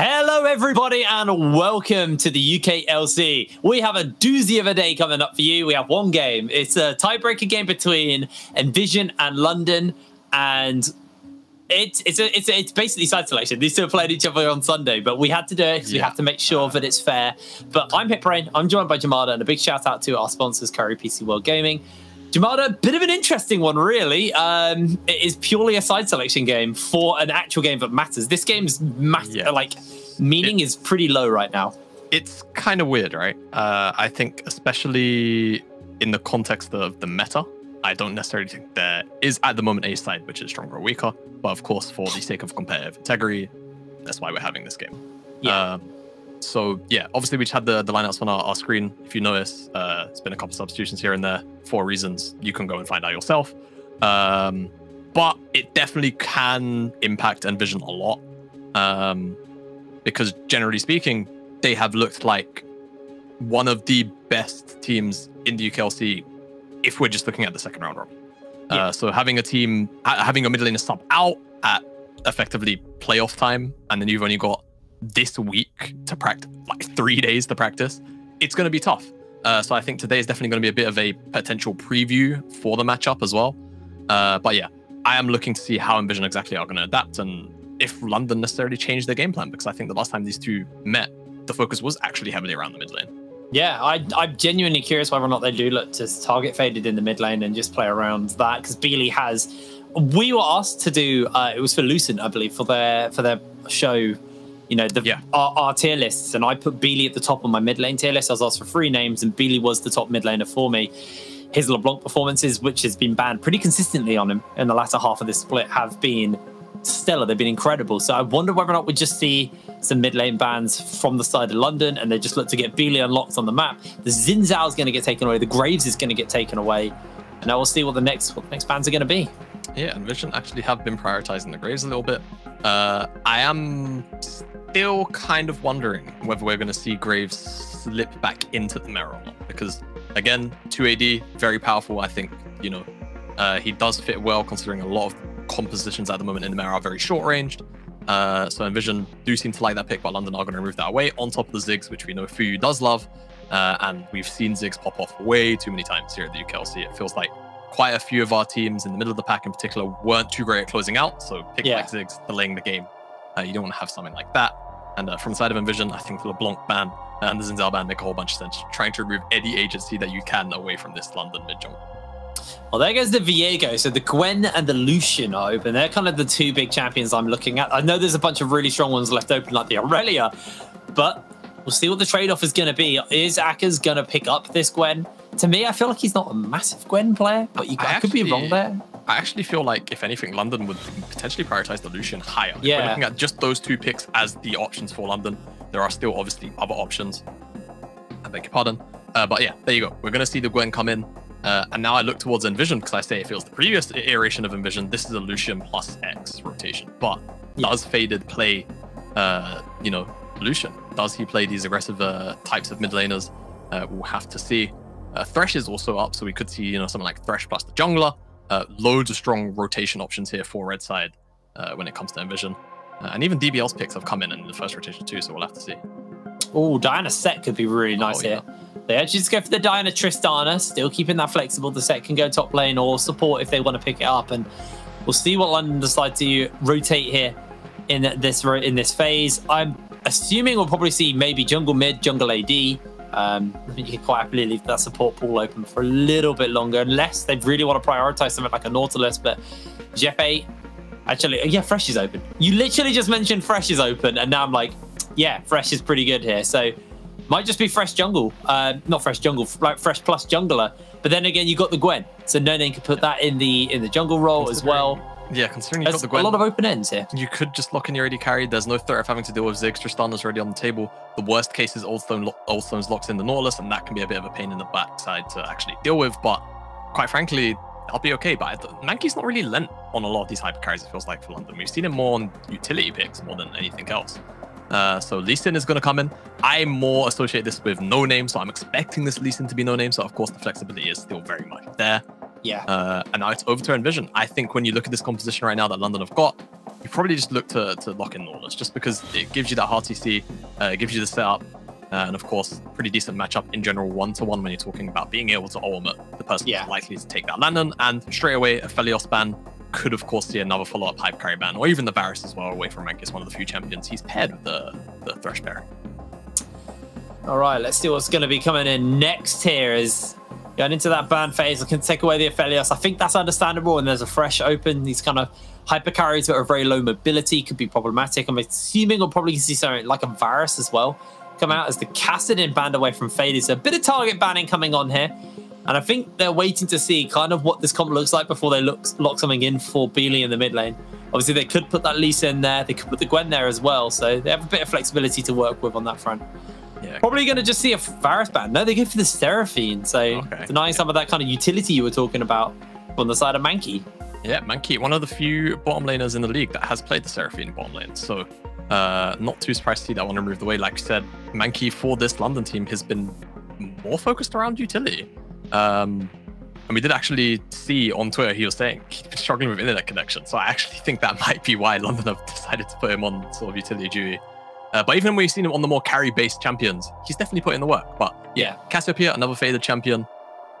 Hello, everybody, and welcome to the UKLC. We have a doozy of a day coming up for you. We have one game. It's a tiebreaker game between NVision and London, and it's it's a, it's a, it's basically side selection. These two played each other on Sunday, but we had to do it because yeah. we have to make sure that it's fair. But I'm Hitbrain. I'm joined by Jamada, and a big shout out to our sponsors, Curry PC World Gaming. Jamada, bit of an interesting one, really. Um, it is purely a side selection game for an actual game that matters. This game's ma- yeah. like meaning it, is pretty low right now. It's kind of weird, right? Uh, I think, especially in the context of the meta, I don't necessarily think there is at the moment a side which is stronger or weaker. But of course, for the sake of competitive integrity, that's why we're having this game. Yeah. Um, so yeah, obviously we just had the, the lineups on our, our screen. If you notice, uh, it's been a couple substitutions here and there for reasons you can go and find out yourself. Um, but it definitely can impact NVision a lot. Um, because generally speaking, they have looked like one of the best teams in the UKLC if we're just looking at the second round robin. Uh, yeah. Uh, so having a team, having a middle laner sub out at effectively playoff time, and then you've only got this week to practice, like three days to practice, it's going to be tough. Uh, so I think today is definitely going to be a bit of a potential preview for the matchup as well. Uh, but yeah, I am looking to see how NVision exactly are going to adapt and if London necessarily changed their game plan because I think the last time these two met, the focus was actually heavily around the mid lane. Yeah, I, I'm genuinely curious whether or not they do look to target faded in the mid lane and just play around that because Beely has. We were asked to do. Uh, it was for Lucent, I believe, for their for their show you know, the yeah. our, our, tier lists, and I put Beely at the top on my mid lane tier list. I was asked for three names, and Beely was the top mid laner for me. His LeBlanc performances, which has been banned pretty consistently on him in the latter half of this split, have been stellar. They've been incredible. So I wonder whether or not we just see some mid lane bans from the side of London, and they just look to get Beely unlocked on the map. The Xin Zhao is going to get taken away. The Graves is going to get taken away, and now we'll see what the next what the next bans are going to be. Yeah, and Vision actually have been prioritizing the Graves a little bit. Uh, I am still kind of wondering whether we're going to see Graves slip back into the mirror because again, 2AD, very powerful. I think you know uh, he does fit well considering a lot of compositions at the moment in the mirror are very short ranged. Uh, so NVision do seem to like that pick, but London are going to remove that away on top of the Ziggs, which we know Fuyu does love. Uh, and we've seen Ziggs pop off way too many times here at the UKLC. It feels like quite a few of our teams in the middle of the pack in particular weren't too great at closing out. So pick yeah. delaying the game. Uh, you don't want to have something like that. And uh, from the side of NVision, I think the LeBlanc ban and the Zhao ban make a whole bunch of sense, trying to remove any agency that you can away from this London mid jump. Well, there goes the Viego. So the Gwen and the Lucian are open. They're kind of the two big champions I'm looking at. I know there's a bunch of really strong ones left open, like the Aurelia, but we'll see what the trade-off is going to be. Is Akers going to pick up this Gwen? To me, I feel like he's not a massive Gwen player, but you I, I could be wrong there. I actually feel like, if anything, London would potentially prioritize the Lucian higher. Yeah. If we're looking at just those two picks as the options for London. There are still obviously other options. I beg your pardon. Uh, but yeah, there you go. We're going to see the Gwen come in. Uh, and now I look towards NVision because I say it feels the previous iteration of NVision. This is a Lucian plus X rotation. But yeah. does Faded play, uh, you know, Lucian? Does he play these aggressive uh, types of mid laners? Uh, we'll have to see. Uh, Thresh is also up, so we could see, you know, something like Thresh plus the jungler. Uh, loads of strong rotation options here for red side uh, when it comes to NVision. Uh, and even DBL's picks have come in in the first rotation too, so we'll have to see. Oh, Diana Sett could be really oh, nice oh, yeah. here. They actually just go for the Diana Tristana, still keeping that flexible. The Sett can go top lane or support if they want to pick it up. And we'll see what London decide to rotate here in this in this phase. I'm assuming we'll probably see maybe jungle mid, jungle AD. Um, I think you can quite happily leave that support pool open for a little bit longer, unless they really want to prioritize something like a Nautilus. But Jeppe, actually, yeah, Thresh is open. You literally just mentioned Thresh is open, and now I'm like, yeah, Thresh is pretty good here. So might just be Thresh jungle, uh, not Thresh jungle, like Thresh plus jungler. But then again, you got the Gwen, so no name can put that in the in the jungle role as well. Yeah, considering you got the Gwen, a lot of open ends here. You could just lock in your AD carry. There's no threat of having to deal with Ziggs. Tristana's already on the table. The worst case is Oldstone, lo- Oldstone's locks in the Nautilus, and that can be a bit of a pain in the backside to actually deal with. But quite frankly, I'll be okay. But Mankey's not really lent on a lot of these hyper carries, it feels like, for London. We've seen him more on utility picks more than anything else. Uh, so Lee Sin is going to come in. I more associate this with no name, so I'm expecting this Lee Sin to be no name. So of course the flexibility is still very much there. Yeah. Uh, and now it's over to NVision. I think when you look at this composition right now that London have got, you probably just look to, to lock in Nautilus just because it gives you that RTC, uh, it gives you the setup, uh, and of course, pretty decent matchup in general, one to one when you're talking about being able to ultimate the person yeah. likely to take that Landon. And straight away, Aphelios ban could, of course, see another follow up hype carry ban, or even the Varus as well, away from rank is one of the few champions he's paired with the, the Thresh pairing. All right, let's see what's going to be coming in next here. Is going into that ban phase, can take away the Aphelios. I think that's understandable. And there's a Thresh open. These kind of hyper carries that are very low mobility could be problematic. I'm assuming we'll probably see something like a Varus as well come out as the Kassadin banned away from Fade. So a bit of target banning coming on here. And I think they're waiting to see kind of what this comp looks like before they look, lock something in for Beely in the mid lane. Obviously, they could put that Lee Sin there. They could put the Gwen there as well. So they have a bit of flexibility to work with on that front. Yeah. Probably going to just see a Varus ban. No, they go for the Seraphine. So okay. denying yeah. some of that kind of utility you were talking about on the side of Mankey. Yeah, Mankey, one of the few bottom laners in the league that has played the Seraphine bottom lane. So uh, not too surprised to see that one removed away. Like I said, Mankey for this London team has been more focused around utility. Um, and we did actually see on Twitter he was saying he's been struggling with internet connection. So I actually think that might be why London have decided to put him on sort of utility duty. Uh, but even when we've seen him on the more carry-based champions, he's definitely put in the work. But yeah, Cassiopeia, another faded champion.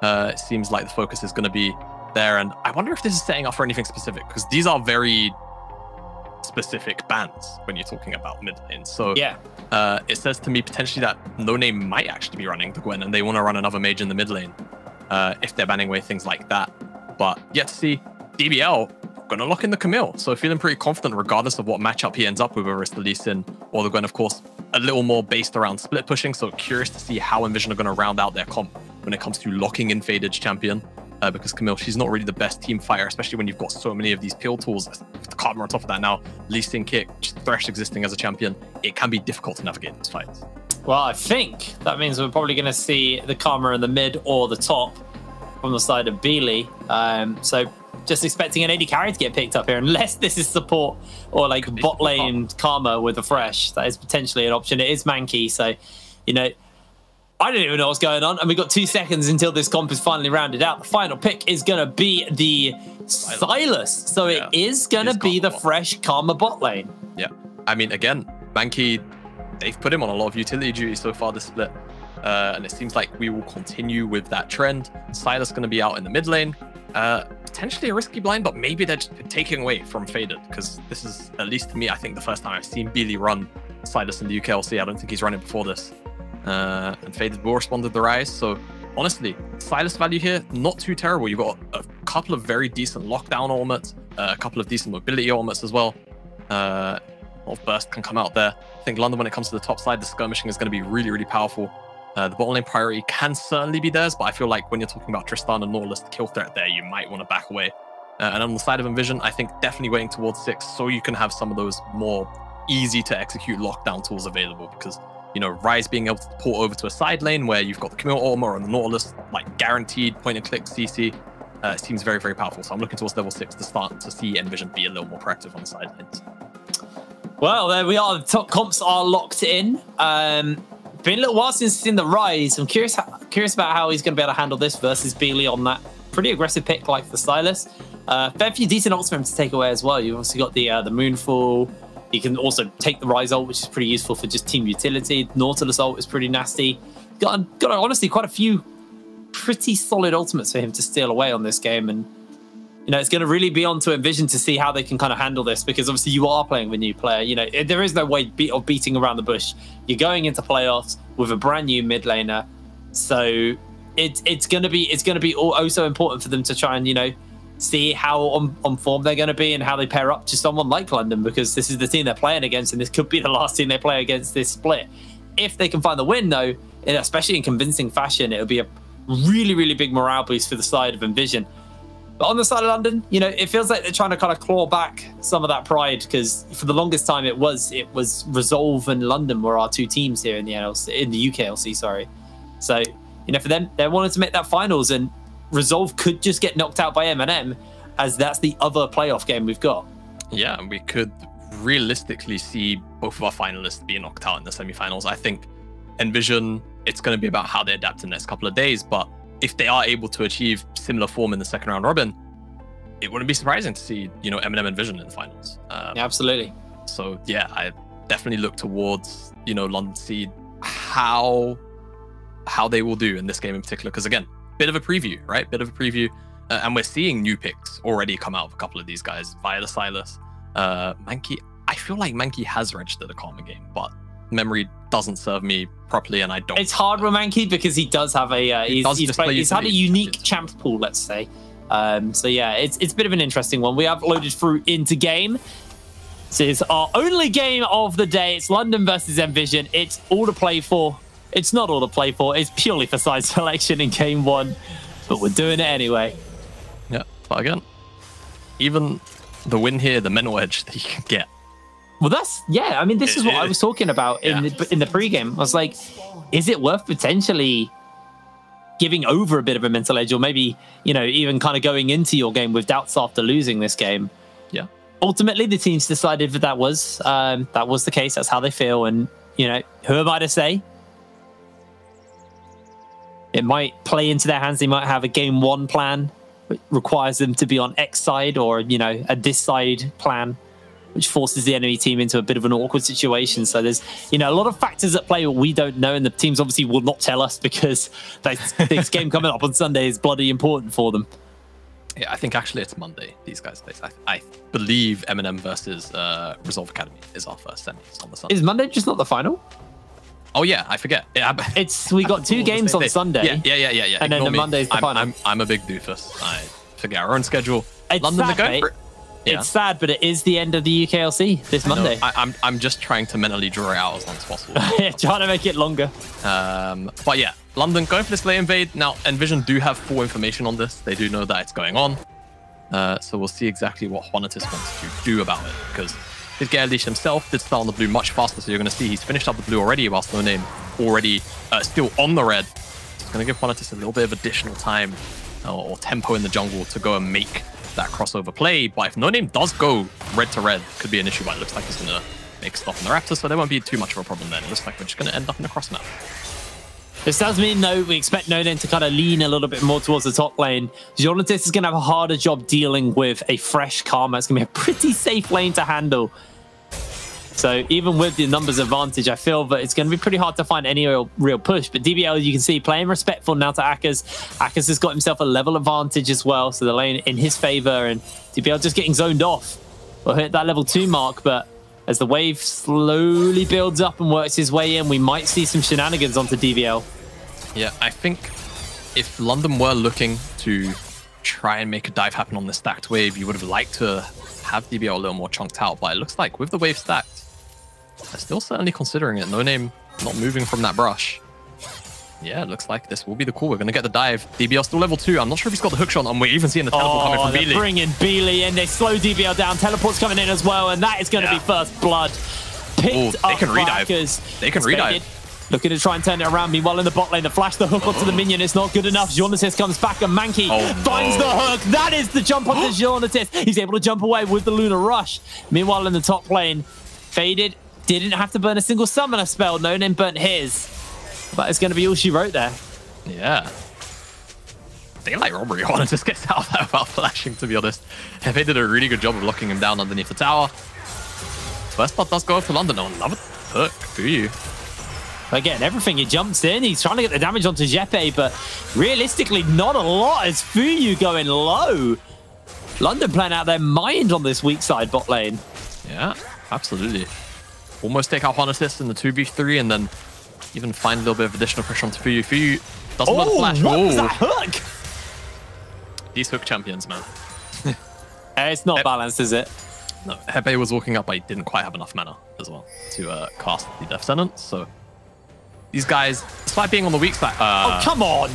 Uh, it seems like the focus is going to be there. And I wonder if this is setting up for anything specific because these are very specific bans when you're talking about mid lane. So yeah, uh, it says to me potentially that No Name might actually be running the Gwen and they want to run another mage in the mid lane uh, if they're banning away things like that. But yet to see DBL gonna lock in the Camille. So feeling pretty confident regardless of what matchup he ends up with, whether it's the Lee Sin or the Gwen, of course, a little more based around split pushing. So curious to see how NVision are gonna round out their comp when it comes to locking in Faded champion uh, because Camille, she's not really the best team fighter, especially when you've got so many of these peel tools. The Karma on top of that now, Lee Sin Kick, Thresh existing as a champion, it can be difficult to navigate these fights. Well, I think that means we're probably going to see the Karma in the mid or the top from the side of Beely. Um, so just expecting an AD carry to get picked up here, unless this is support or like bot lane Karma with a Thresh. That is potentially an option. It is Mankey, so you know I didn't even know what's going on. And we've got two seconds until this comp is finally rounded out. The final pick is going to be the Sylas, So yeah. it is going to be the Thresh Karma bot lane. Yeah. I mean, again, Mankey, they've put him on a lot of utility duty so far this split. Uh, and it seems like we will continue with that trend. Sylas is going to be out in the mid lane. Uh, potentially a risky blind, but maybe they're taking away from Faded because this is, at least to me, I think the first time I've seen Beely run Sylas in the UKLC. I don't think he's run it before this. Uh, and Faded will respond to the Ryze. So honestly, Sylas value here, not too terrible. You've got a couple of very decent lockdown ultimates, uh, a couple of decent mobility ultimates as well. Uh, a lot of burst can come out there. I think London, when it comes to the top side, the skirmishing is going to be really, really powerful. Uh, the bottom lane priority can certainly be theirs, but I feel like when you're talking about Tristana and Nautilus, the kill threat there, you might want to back away. Uh, and on the side of NVision, I think definitely waiting towards six so you can have some of those more easy to execute lockdown tools available because you know, Ryze being able to port over to a side lane where you've got the Camille Armor and the Nautilus, like guaranteed point and click CC. Uh, seems very, very powerful. So I'm looking towards level six to start to see NVision be a little more proactive on the side lanes. Well, there we are. The top comps are locked in. Um, been a little while since he's seen the Ryze. I'm curious, how, curious about how he's going to be able to handle this versus Beely on that pretty aggressive pick like the Sylas. Uh, fair few decent ultimates for him to take away as well. You've also got the uh, the Moonfall, you can also take the Ryze ult, which is pretty useful for just team utility. Nautilus ult is pretty nasty. Got, got honestly quite a few pretty solid ultimates for him to steal away on this game. And, you know, it's going to really be on to NVision to see how they can kind of handle this because obviously you are playing with a new player. You know, eh, there is no way be of beating around the bush. You're going into playoffs with a brand new mid laner. So it, it's going to be it's going to be also oh important for them to try and, you know, see how on, on form they're going to be and how they pair up to someone like London because this is the team they're playing against and this could be the last team they play against this split. If they can find the win, though, especially in convincing fashion, it'll be a really, really big morale boost for the side of NVision. But on the side of London, you know, it feels like they're trying to kind of claw back some of that pride because for the longest time it was it was Resolve and London were our two teams here in the NLC, in the UKLC, sorry. So you know, for them, they wanted to make that finals, and Resolve could just get knocked out by MNM, as that's the other playoff game we've got. Yeah, we could realistically see both of our finalists being knocked out in the semifinals. I think NVision, it's going to be about how they adapt in the next couple of days. But if they are able to achieve similar form in the second round robin, it wouldn't be surprising to see you know MNM and Vision in the finals. Um, Yeah, absolutely. So yeah, I definitely look towards you know London Seed how how they will do in this game in particular. Because again, bit of a preview, right? Bit of a preview, uh, and we're seeing new picks already come out of a couple of these guys via the Sylas, uh, Mankey. I feel like Mankey has registered a Karma game, but memory doesn't serve me properly, and I don't. It's hard with Mankey because he does have a uh, He he's, does he's, played, he's had a unique champ pool, let's say. Um, so yeah, it's it's a bit of an interesting one. We have loaded through into game. This is our only game of the day. It's London versus NVision. It's all to play for. It's not all to play for. It's purely for side selection in game one, but we're doing it anyway. Yeah, but again, even the win here, the mental edge that you can get. Well, that's yeah. I mean, this is what I was talking about in yeah. the in the pregame. I was like, is it worth potentially giving over a bit of a mental edge, or maybe you know even kind of going into your game with doubts after losing this game? Yeah. Ultimately, the teams decided that that was um, that was the case. That's how they feel, and you know, who am I to say? It might play into their hands. They might have a game one plan, which requires them to be on X side, or you know, a this side plan which forces the enemy team into a bit of an awkward situation. So there's, you know, a lot of factors at play that we don't know, and the teams obviously will not tell us because they, this game coming up on Sunday is bloody important for them. Yeah, I think actually it's Monday. These guys. I, I believe MNM versus uh, Resolve Academy is our first semis on the Sunday. Is Monday just not the final? oh yeah, I forget. Yeah, It's we got two games on day. Sunday. Yeah, yeah, yeah, yeah. yeah. And then the. Monday's the I'm, final. I'm, I'm a big doofus. I forget our own schedule. It's London, sad, they're going mate. for it. Yeah. It's sad, but it is the end of the UKLC this No, Monday. I, I'm I'm just trying to mentally draw it out as long as possible. yeah, trying to make it longer. um, but yeah, London going for this late invade. Now, NVision do have full information on this. They do know that it's going on. Uh, so we'll see exactly what Juanitis wants to do about it because his Gaelish himself did start on the blue much faster. So you're going to see he's finished up the blue already, whilst No Name already uh, still on the red. It's going to give Juanitis a little bit of additional time uh, or tempo in the jungle to go and make that crossover play. But if No Name does go red to red, could be an issue. But it looks like he's going to make stuff in the Raptor, so there won't be too much of a problem then. It looks like we're just going to end up in a cross map. This does mean, though, we expect Noden to kind of lean a little bit more towards the top lane. Jonatis is going to have a harder job dealing with a Thresh Karma. It's going to be a pretty safe lane to handle. So even with the numbers advantage, I feel that it's going to be pretty hard to find any real, real push. But DBL, you can see, playing respectful now to Akers. Akers has got himself a level advantage as well. So the lane in his favor and DBL just getting zoned off. We'll hit that level two mark, but as the wave slowly builds up and works his way in, we might see some shenanigans onto DBL. Yeah, I think if London were looking to try and make a dive happen on the stacked wave, you would have liked to have DBL a little more chunked out. But it looks like with the wave stacked, they're still certainly considering it. No name not moving from that brush. Yeah, it looks like this will be the call. We're going to get the dive. DBL still level two. I'm not sure if he's got the hook shot, and we're even seeing the teleport coming Oh, from they're Beely. bringing Beely in. They slow DBL down. Teleport's coming in as well, and that is going to Yeah. be first blood. Picked Oh, they up can redive. They can redive. Looking to try and turn it around. Meanwhile, in the bot lane, the flash, the hook onto the oh. minion is not good enough. Jonatis comes back and Mankey Oh, finds no. the hook. That is the jump onto Jonatis. He's able to jump away with the Lunar Rush. Meanwhile, in the top lane, Faded didn't have to burn a single summoner spell. No name burnt his. But it's going to be all she wrote there. Yeah. Daylight robbery on just gets out of that without flashing, to be honest. They did a really good job of locking him down underneath the tower. First blood does go for London. Oh, another hook. Do you? Again, everything he jumps in. He's trying to get the damage onto Jeppe, but realistically, not a lot as Fuyu going low. London playing out their mind on this weak side bot lane. Yeah, absolutely. Almost take out one assist in the 2v3 and then even find a little bit of additional pressure onto Fuyu. Fuyu doesn't want to Oh, flash. what was that hook? These hook champions, man. It's not balanced, is it? No, Hebe was walking up, but he didn't quite have enough mana as well to uh, cast the Death Sentence. So these guys, despite being on the weak side, uh, oh, come on.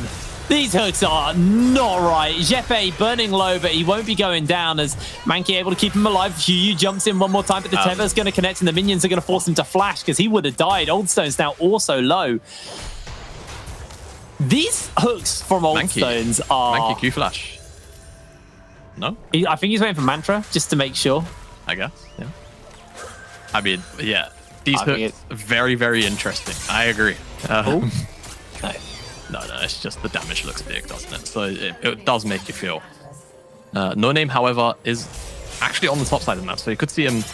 These hooks are not right. Jeppe burning low, but he won't be going down as Mankey able to keep him alive. Yu jumps in one more time, but the Um, tether's going to connect and the minions are going to force him to flash because he would have died. Old Stone's now also low. These hooks from Old Mankey. Stones are... Mankey Q flash. No, He- I think he's waiting for Mantra just to make sure. I guess. Yeah. I mean, yeah. These I hooks very, very interesting. I agree. Uh, Oh. No. No, it's just the damage looks big, doesn't it? So it, it does make you feel Uh, no Name, however, is actually on the top side of the map, so you could see him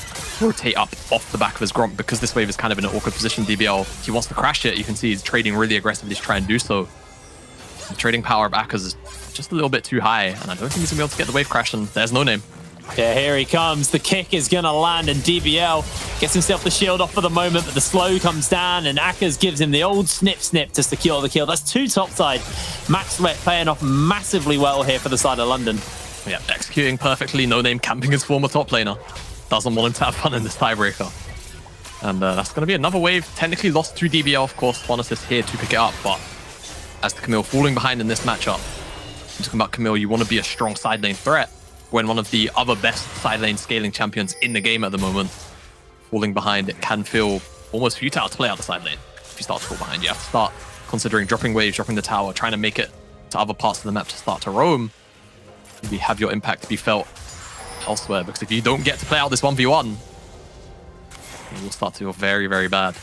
rotate up off the back of his Gromp because this wave is kind of in an awkward position. DBL, he wants to crash it. You can see he's trading really aggressively to try and do so. The trading power of Akaz is just a little bit too high, and I don't think he's going to be able to get the wave crash, and there's no name. Yeah, here he comes. The kick is going to land, and DBL gets himself the shield off for the moment, but the slow comes down, and Akers gives him the old snip snip to secure the kill. That's two topside. Max Sweat playing off massively well here for the side of London. Yeah, executing perfectly. No name camping his former top laner. Doesn't want him to have fun in this tiebreaker. And uh, that's going to be another wave. Technically lost to DBL, of course. One assist here to pick it up, but as to Camille falling behind in this matchup, talking about Camille, you want to be a strong side lane threat when one of the other best side lane scaling champions in the game at the moment falling behind, it can feel almost futile to play out the side lane. If you start to fall behind, you have to start considering dropping waves, dropping the tower, trying to make it to other parts of the map to start to roam. Maybe have your impact be felt elsewhere, because if you don't get to play out this 1v1, you will start to feel very, very bad.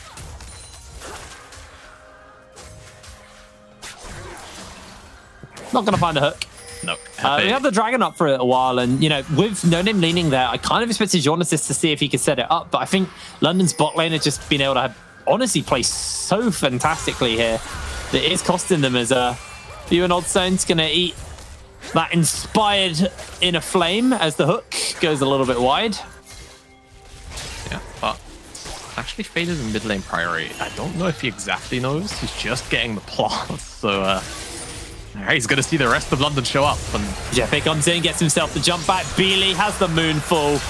Not going to find a hook. No. Uh, we have the dragon up for a while, and you know, with no name leaning there, I kind of expected Jonas to see if he could set it up, but I think London's bot lane has just been able to have, honestly play so fantastically here that it is costing them as a view and Oddstone's going to eat that inspired in a flame as the hook goes a little bit wide. Yeah, but actually faded in mid lane priority. I don't know if he exactly knows. He's just getting the plot, so. Uh, he's going to see the rest of London show up. And Jeppe comes in, gets himself the jump back. Beely has the moonfall.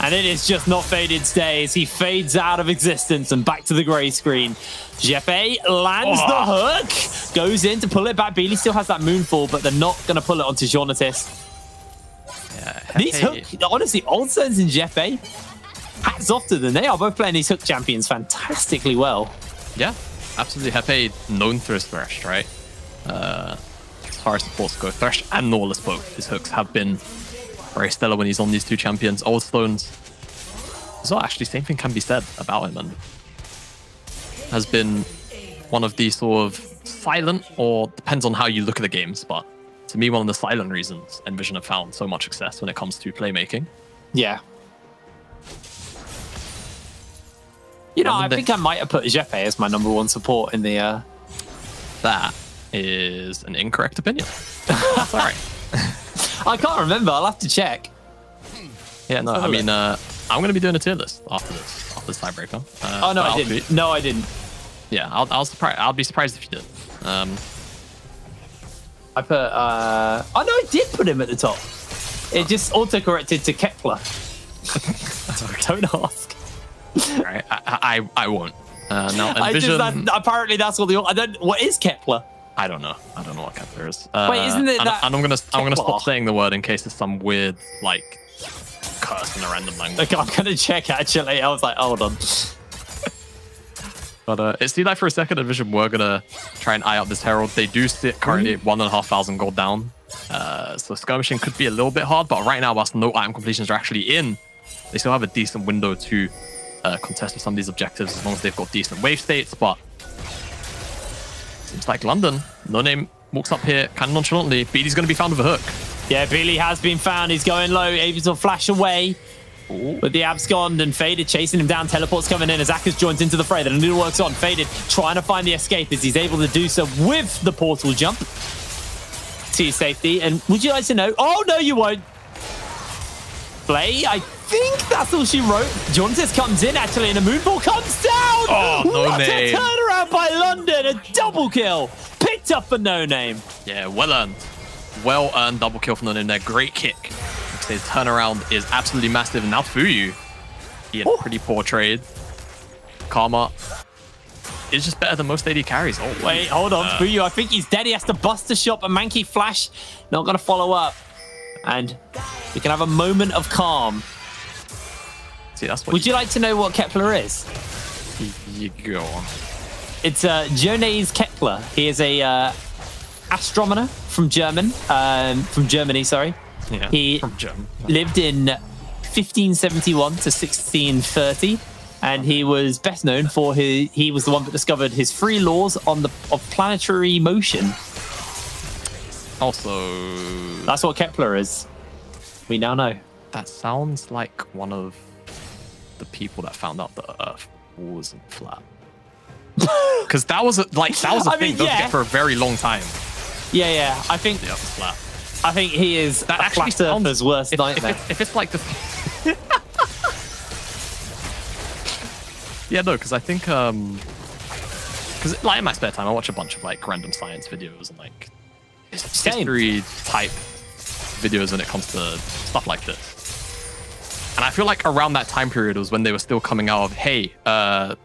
And it is just not faded stays. He fades out of existence and back to the grey screen. Jeppe lands oh. the hook, goes in to pull it back. Beely still has that moonfall, but they're not going to pull it onto Jonatis. Yeah, these hook, honestly, Oldsons and Jeppe, hats off to them. They are both playing these hook champions fantastically well. Yeah, absolutely. Jeppe known for his thresh, right? Uh, as far as supports go. Thresh and Nautilus both. His hooks have been very stellar when he's on these two champions. Old Stones well, actually, same thing can be said about him and has been one of the sort of silent, or depends on how you look at the games, but to me, one of the silent reasons NVision have found so much success when it comes to playmaking. Yeah. You know, I think I might have put Jeppe as my number one support in the. Uh... That is an incorrect opinion. Sorry. I can't remember. I'll have to check. Yeah, no, I mean, uh, I'm going to be doing a tier list after this, after this tiebreaker. Uh, oh, no, I didn't. Be, no, I didn't. Yeah, I'll, I'll, surprise, I'll be surprised if you did. Um, I put, uh, oh, no, I did put him at the top. It just auto-corrected to Kepler. Don't ask. All right, I, I, I won't. Uh, now, NVision... I just, that, apparently that's what the, I don't, what is Kepler? I don't know. I don't know what Kepler there is. Uh, Wait, isn't it and, that? And I'm gonna I'm gonna stop saying the word in case it's some weird like curse in a random language. Okay, I'm gonna check actually. I was like, hold on. But uh, it seemed like for a second, division we're gonna try and eye out this Herald. They do sit currently at one and a half thousand gold down, uh, so skirmishing could be a little bit hard. But right now, whilst no item completions are actually in, they still have a decent window to uh, contest with some of these objectives as long as they've got decent wave states. But Seems like London. No name walks up here kind of nonchalantly. Beely's going to be found with a hook. Yeah, Beely has been found. He's going low, able to flash away. Ooh. With the abscond and Faded chasing him down. Teleports coming in as Akaz joins into the fray. The noodle works on. Faded trying to find the escape as he's able to do so with the portal jump to safety. And would you like to know? Oh, no, you won't. Play, I think that's all she wrote. Jonas comes in actually, and a Moonfall comes down. Oh, no what name. By London. A double kill. Picked up for no name. Yeah, well earned. Well earned double kill from no name there. Great kick. His turnaround is absolutely massive. And now Fuyu, he had oh. pretty poor trade. Karma is just better than most AD carries. Oh, wait, hold on. Uh, Fuyu, I think he's dead. He has to bust the shot, but Mankey Flash not going to follow up. And we can have a moment of calm See, that's what Would you, you like to know what Kepler is? You go on. It's uh, Kepler. He is a uh, astronomer from German, um, from Germany. Sorry. Yeah, he lived in 1571 to 1630, and he was best known for his. He was the one that discovered his three laws on the of planetary motion. Also, That's what Kepler is. We now know. that sounds like one of the people that found out the Earth wasn't flat. Because that was a, like that was a I thing mean, yeah. forget, for a very long time. Yeah, yeah. I think Yeah, flat. I think he is That actually flat sounds worst if, if, nightmare. it's, if it's like the. yeah, no, because I think um, because like in my spare time I watch a bunch of like random science videos and like Same. history type videos when it comes to stuff like this. And I feel like around that time period was when they were still coming out of, hey, uh,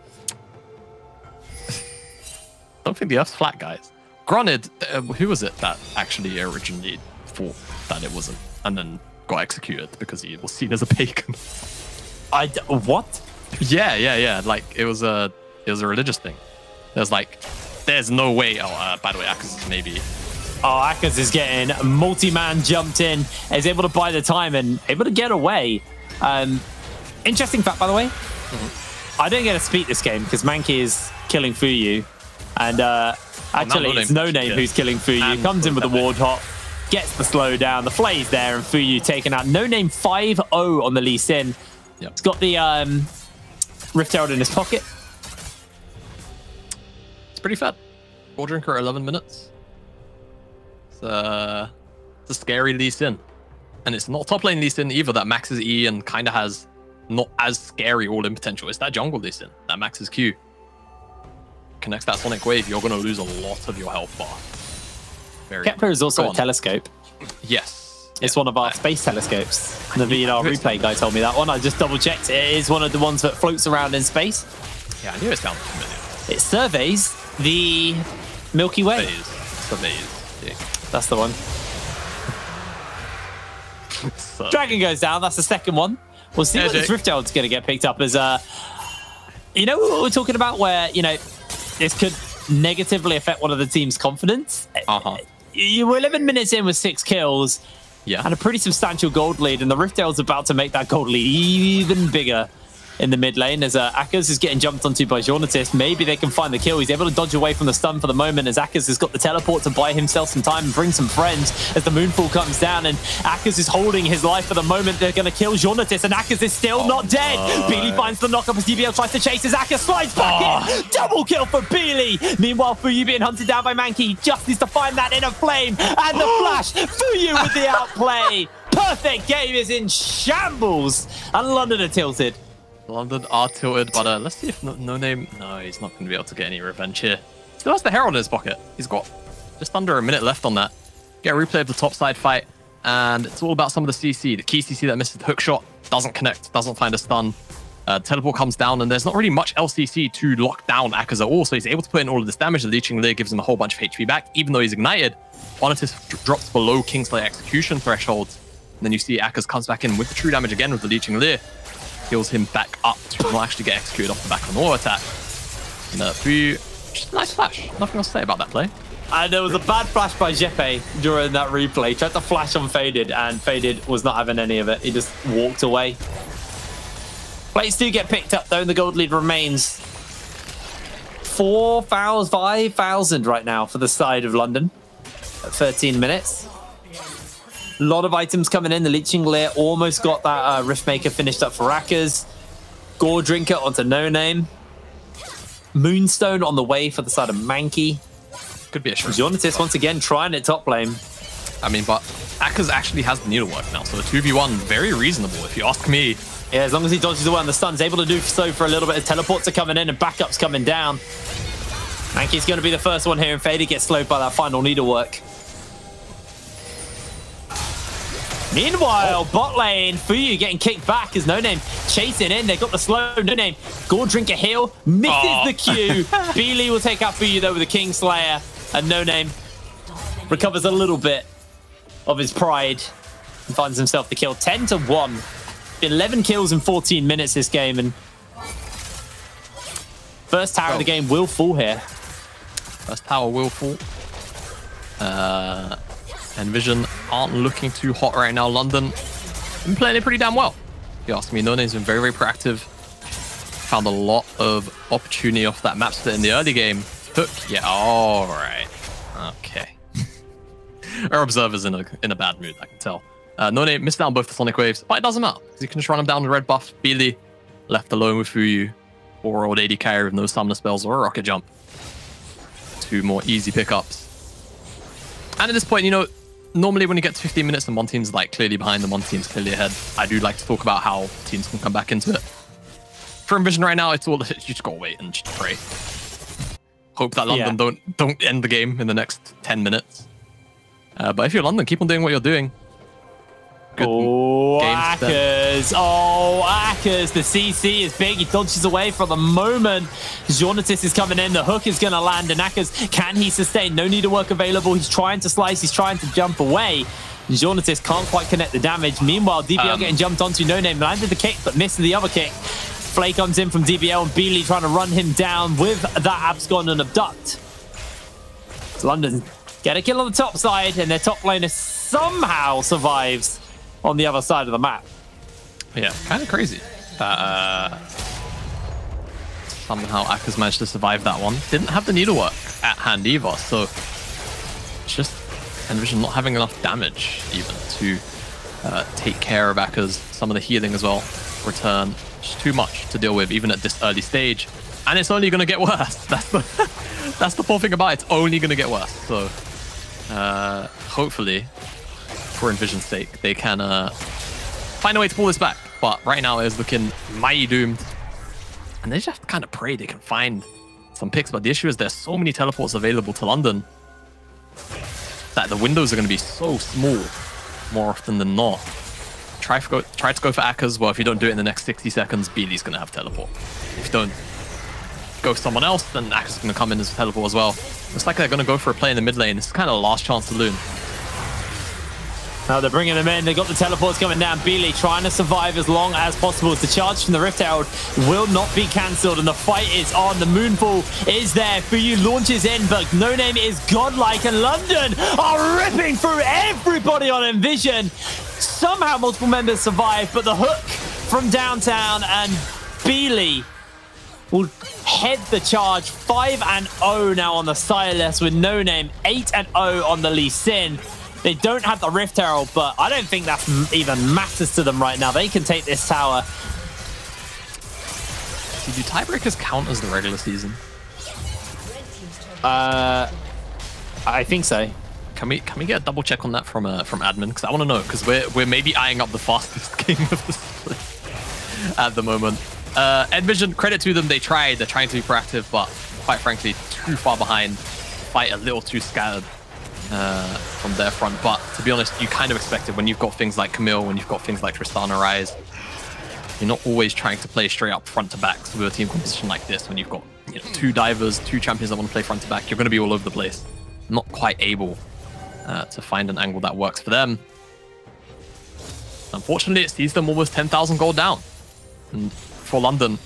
don't think the Earth's flat, guys. Granted, uh, who was it that actually originally thought that it wasn't, and then got executed because he was seen as a pagan? I d- what? yeah, yeah, yeah. Like it was a, it was a religious thing. There's like, there's no way. Oh, uh, by the way, Akaz maybe. Oh, Akers is getting multi-man jumped in, is able to buy the time and able to get away. Um, interesting fact, by the way. I don't get to speak this game because Mankey is killing Fuyu, and uh, actually No it's No Name Yeah. who's killing Fuyu. And Comes in with a ward hop, gets the slow down. the flay's there, and Fuyu taken out. No Name 5-0 on the Lee Sin. Yep. He's got the um, Rift Herald in his pocket. It's pretty fat. Gore Drinker, 11 minutes. It's, uh, it's a scary Lee Sin. And it's not top lane Lee Sin either that maxes E and kind of has not as scary all in potential. It's that jungle Lee Sin that maxes Q. Connects that Sonic Wave, you're going to lose a lot of your health bar. Very Kepler is also a telescope. Yes. It's one of our space telescopes. The VNR replay guy told me that one. I just double checked. It is one of the ones that floats around in space. Yeah, I knew it sounded familiar. It surveys the Milky Way. Surveys. Surveys. Yeah. That's the one. So- Dragon goes down. That's the second one. We'll see Yeah, what this Rift Herald's going to get picked up as. Uh, you know what we're talking about, where you know this could negatively affect one of the team's confidence. Uh-huh. You were 11 minutes in with six kills Yeah. and a pretty substantial gold lead, and the Rift Herald's about to make that gold lead even bigger in the mid lane as uh, Akers is getting jumped onto by Jornatis. Maybe they can find the kill. He's able to dodge away from the stun for the moment as Akers has got the teleport to buy himself some time and bring some friends as the Moonfall comes down and Akers is holding his life for the moment. They're going to kill Jornatis and Akers is still not dead. Beely finds the knockup as DBL tries to chase as Akers slides back in. Double kill for Beely. Meanwhile, Fuyu being hunted down by Mankey. He just needs to find that inner flame and the flash. Fuyu with the outplay. Perfect game is in shambles and London are tilted. London are tilted, but uh, let's see if no, no name. No, he's not going to be able to get any revenge here. Still has the Herald in his pocket. He's got just under a minute left on that. Get a replay of the top side fight, and it's all about some of the CC. The key CC that misses the hook shot doesn't connect, doesn't find a stun. Uh, teleport comes down, and there's not really much LCC to lock down Akaz at all, so he's able to put in all of this damage. The Leeching Leer gives him a whole bunch of HP back, even though he's ignited. Dr- drops below Kingslayer execution thresholds. And then you see Akaz comes back in with the true damage again with the Leeching Leer heals him back up to not actually get executed off the back of an auto attack. And just a nice flash. Nothing else to say about that play. And there was a bad flash by Jeppe during that replay. Tried to flash on Faded, and Faded was not having any of it. He just walked away. Plates do get picked up, though, and the gold lead remains 4,000, 5,000 right now for the side of London at 13 minutes. A lot of items coming in. The Leeching Leer almost got that uh, Riftmaker finished up for Rackers. Gore Drinker onto No Name. Moonstone on the way for the side of Mankey. Could be a shrimp. Jonatis once again trying it top lane. I mean, but Akers actually has the needlework now, so the 2v1, very reasonable if you ask me. Yeah, as long as he dodges away on the stuns, able to do so for a little bit. As teleports are coming in and backups coming down. Mankey's going to be the first one here, and Fady gets slowed by that final needlework. Meanwhile, bot lane, Fuyu getting kicked back as No Name chasing in. They got the slow No Name. Gore Drinker heal, misses Oh. the Q. Beely will take out Fuyu though with the Kingslayer, and No Name recovers a little bit of his pride and finds himself the kill. 10 to 1. 11 kills in 14 minutes this game, and first tower of the Oh. game will fall here. First tower will fall. Uh, and Vision aren't looking too hot right now. London been playing it pretty damn well. If you ask me, No Name's been very, very proactive. Found a lot of opportunity off that map split in the early game. Hook, yeah, all right. Okay. our observer's in a in a bad mood. I can tell. Uh, no name missed down both the Sonic Waves, but it doesn't matter because you can just run him down with red buff. Beely left alone with Fuyu, or old AD carry with no stamina spells or a rocket jump. Two more easy pickups. And at this point, you know, normally when you get to 15 minutes and one team's like clearly behind and one team's clearly ahead, I do like to talk about how teams can come back into it. For NVision right now, it's all you just gotta wait and just pray. Hope that London yeah. don't don't end the game in the next 10 minutes. Uh, but if you're London, keep on doing what you're doing. Good oh, Akers. Oh, Akers. The CC is big. He dodges away for the moment. Jornatis is coming in. The hook is going to land. And Akers, can he sustain? No need to work available. He's trying to slice. He's trying to jump away. Jornatis can't quite connect the damage. Meanwhile, DBL um, getting jumped onto. No name landed the kick, but missed the other kick. Flay comes in from DBL and Beely trying to run him down with that abscond and abduct. London get a kill on the top side, and their top laner somehow survives on the other side of the map. Yeah, kind of crazy. Uh, somehow Akers managed to survive that one. Didn't have the needlework at hand either, so just NVision not having enough damage even to uh, take care of Akers. Some of the healing as well. Return. Just too much to deal with even at this early stage. And it's only going to get worse. That's the, that's the poor thing about it. It's only going to get worse. So uh, hopefully for NVision's sake, they can uh, find a way to pull this back. But right now it is looking mighty doomed. And they just kind of pray they can find some picks. But the issue is there's so many teleports available to London that the windows are going to be so small more often than not. Try, for go, try to go for Akers. Well, if you don't do it in the next 60 seconds, Beely's going to have teleport. If you don't go someone else, then Akers is going to come in as teleport as well. Looks like they're going to go for a play in the mid lane. This is kind of a last chance to Loon. Now they're bringing them in. They've got the teleports coming down. Beely trying to survive as long as possible. The charge from the Rift Herald will not be cancelled, and the fight is on. The Moonfall is there. Fuyu launches in, but No Name is godlike, and London are ripping through everybody on NVision. Somehow multiple members survive, but the hook from downtown and Beely will head the charge 5 and 0 now on the Sylas with No Name, 8 and 0 on the Lee Sin. They don't have the Rift Herald, but I don't think that even matters to them right now. They can take this tower. Do tiebreakers count as the regular season? Uh, I think so. Can we can we get a double check on that from uh, from admin? Because I want to know because we're we're maybe eyeing up the fastest game of the split at the moment. Uh, NVision, credit to them, they tried. They're trying to be proactive, but quite frankly, too far behind. Fight a little too scattered uh, from their front. But to be honest, you kind of expect it when you've got things like Camille, when you've got things like Tristana Ryze. You're not always trying to play straight up front to back so with a team composition like this. When you've got you know, two divers, two champions that want to play front to back, you're going to be all over the place. Not quite able uh, to find an angle that works for them. Unfortunately, it sees them almost 10,000 gold down. And for London,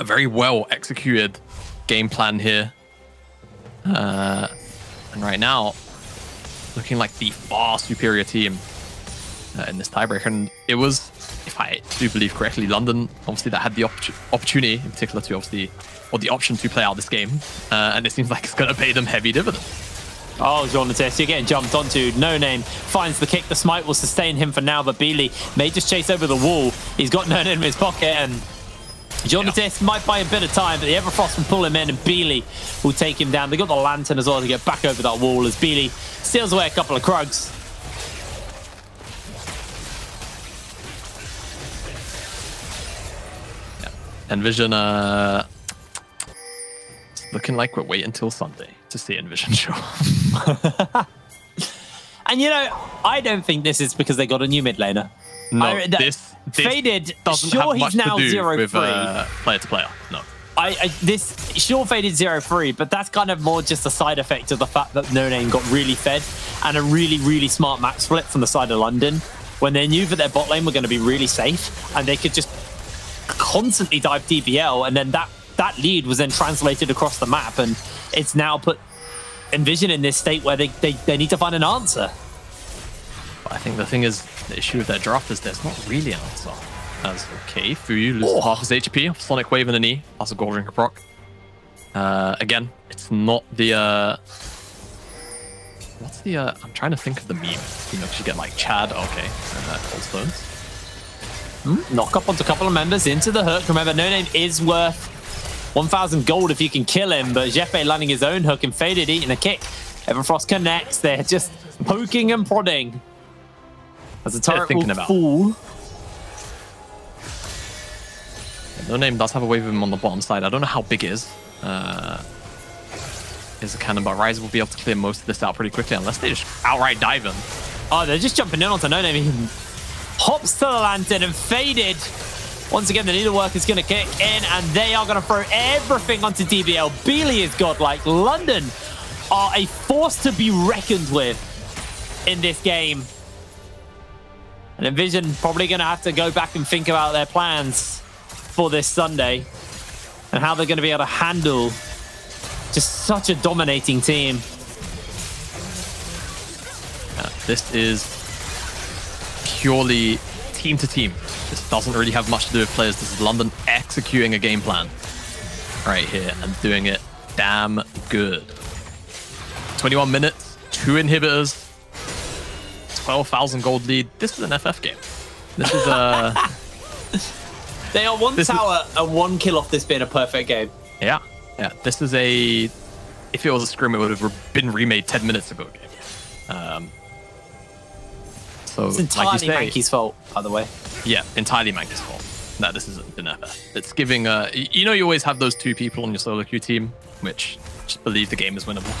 a very well executed game plan here. Uh, and right now, looking like the far superior team uh, in this tiebreaker. And it was, if I do believe correctly, London, obviously, that had the opportunity, in particular, to obviously, or the option to play out this game. Uh, and it seems like it's going to pay them heavy dividends. Oh, Jonatas, you're getting jumped onto. No name finds the kick. The smite will sustain him for now, but Beely may just chase over the wall. He's got no name in his pocket, and Jonatas yeah. might buy a bit of time, but the Everfrost will pull him in, and Beely will take him down. They got the Lantern as well to get back over that wall as Beely steals away a couple of Krugs. Yeah. NVision, uh, looking like we're waiting until Sunday to see NVision show. and you know, I don't think this is because they got a new mid laner. No, I, this, this faded. Sure, he's now zero with free. Uh, player to player. No. I, I, this sure faded zero three, but that's kind of more just a side effect of the fact that No Name got really fed and a really really smart map split from the side of London when they knew that their bot lane were going to be really safe and they could just constantly dive DBL and then that that lead was then translated across the map and it's now put NVision in this state where they, they, they need to find an answer. I think the thing is, the issue with that draft is there's not really an answer. As okay, Fuyu loses oh. half his HP, Sonic Wave in the knee, plus a Gold Ring proc. Uh, again, it's not the uh, what's the? Uh, I'm trying to think of the meme. You know, you get like Chad. Okay, uh, Cold Stones. Hmm? Knock up onto a couple of members into the hook. Remember, no name is worth 1,000 gold if you can kill him, but Jeppe landing his own hook and Faded eating a kick. Everfrost connects. They're just poking and prodding. As the turret thinking will about. fall. no name does have a wave of him on the bottom side. I don't know how big it is. Uh, is a cannon, but Ryze will be able to clear most of this out pretty quickly unless they just outright dive him. Oh, they're just jumping in onto No Name. He hops to the lantern and faded. Once again, the needlework is going to kick in, and they are going to throw everything onto DBL. Beely is godlike. London are a force to be reckoned with in this game. And NVision probably going to have to go back and think about their plans for this Sunday and how they're going to be able to handle just such a dominating team. Uh, this is purely team to team. This doesn't really have much to do with players. This is London executing a game plan right here and doing it damn good. 21 minutes, two inhibitors, 12,000 gold lead. This is an FF game. This is a... they are one tower is... and one kill off this being a perfect game. Yeah. Yeah, this is a. If it was a scrim, it would have been remade 10 minutes ago. Game. Um, so it's entirely like Mankey's fault, by the way. Yeah, entirely Mankey's fault. No, this isn't Benefa. It's giving. Uh, you know, you always have those two people on your solo queue team, which just believe the game is winnable.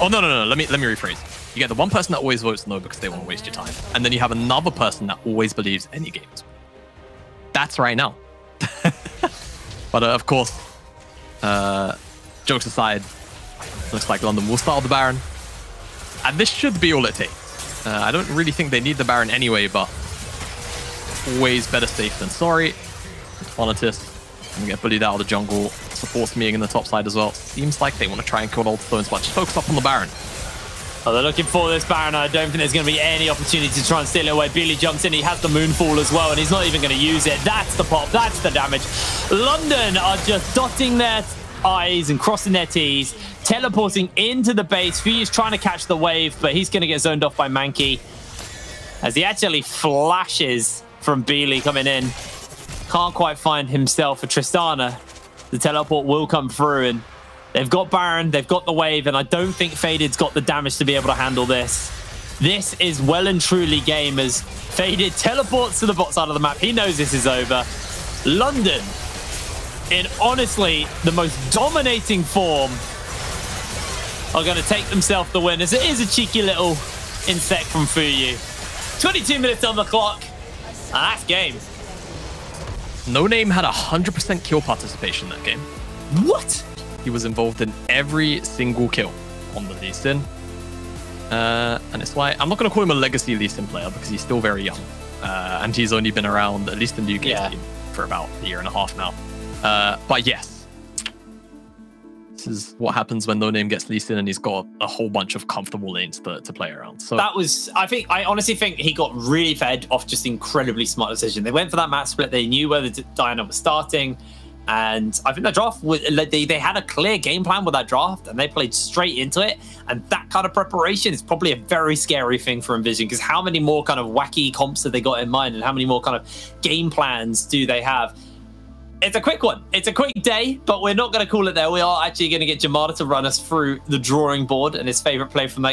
Oh no, no, no! Let me let me rephrase. You get the one person that always votes no because they want to waste your time, and then you have another person that always believes any game. That's right now. but uh, of course, uh, jokes aside, looks like London will start the Baron. And this should be all it takes. Uh, I don't really think they need the Baron anyway, but always better safe than sorry. Monetis I'm get bullied out of the jungle. Supports me in the top side as well. Seems like they want to try and kill all the stones, but just focus up on the Baron. Oh, they're looking for this Baron. I don't think there's going to be any opportunity to try and steal it away. Billy jumps in. He has the Moonfall as well, and he's not even going to use it. That's the pop. That's the damage. London are just dotting their I's and crossing their T's, teleporting into the base. Fee is trying to catch the wave, but he's going to get zoned off by Mankey as he actually flashes from Beely coming in. Can't quite find himself a Tristana. The teleport will come through, and They've got Baron, they've got the wave, and I don't think Faded's got the damage to be able to handle this. This is well and truly game as Faded teleports to the bot side of the map. He knows this is over. London, in honestly the most dominating form, are going to take themselves the win as it is a cheeky little Insec from Fuyu. 22 minutes on the clock, and that's game. No Name had 100% kill participation in that game. What? He was involved in every single kill on the Lee Sin. Uh, and it's why I'm not going to call him a legacy Lee Sin player because he's still very young. Uh, and he's only been around, at least in the UK yeah. team, for about a year and a half now. Uh, but yes, this is what happens when No Name gets Lee Sin and he's got a whole bunch of comfortable lanes to, to play around. So that was, I think, I honestly think he got really fed off just incredibly smart decision. They went for that map split. They knew where the Diana was starting. And I think the draft, they, they had a clear game plan with that draft and they played straight into it. And that kind of preparation is probably a very scary thing for NVision because how many more kind of wacky comps have they got in mind and how many more kind of game plans do they have? It's a quick one. It's a quick day, but we're not going to call it there. We are actually going to get Jamada to run us through the drawing board and his favorite play from that